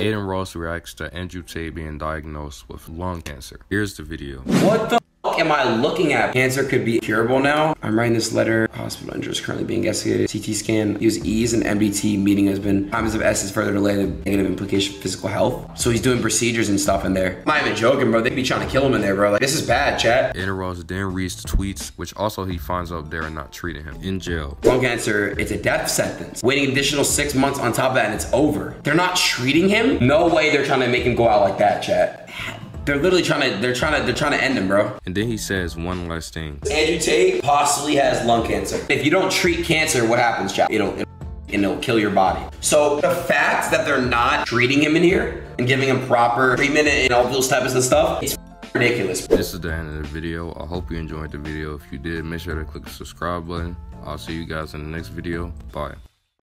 Adin Ross reacts to Andrew Tate being diagnosed with lung cancer. Here's the video. What the am I looking at? Cancer could be curable now. I'm writing this letter. Hospital injury is currently being investigated. CT scan. Use ease and MDT meeting has been times of S is further delayed negative implication for physical health. So he's doing procedures and stuff in there. I'm not even joking, bro. They'd be trying to kill him in there, bro. Like this is bad, chat. Ross then reads tweets, which also he finds out they're not treating him in jail. Lung cancer, it's a death sentence. Waiting additional six months on top of that and it's over. They're not treating him? No way they're trying to make him go out like that, chat. They're literally trying to, they're trying to, they're trying to end him, bro. And then he says one last thing. Andrew Tate possibly has lung cancer. If you don't treat cancer, what happens, chat? It'll, it'll and it'll kill your body. So the fact that they're not treating him in here and giving him proper treatment and all those types of stuff, it's ridiculous. This is the end of the video. I hope you enjoyed the video. If you did, make sure to click the subscribe button. I'll see you guys in the next video. Bye.